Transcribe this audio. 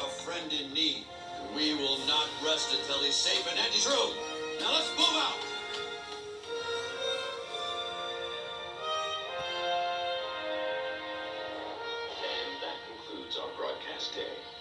have a friend in need. We will not rest until he's safe in Andy's room. Now let's move out. And that concludes our broadcast day.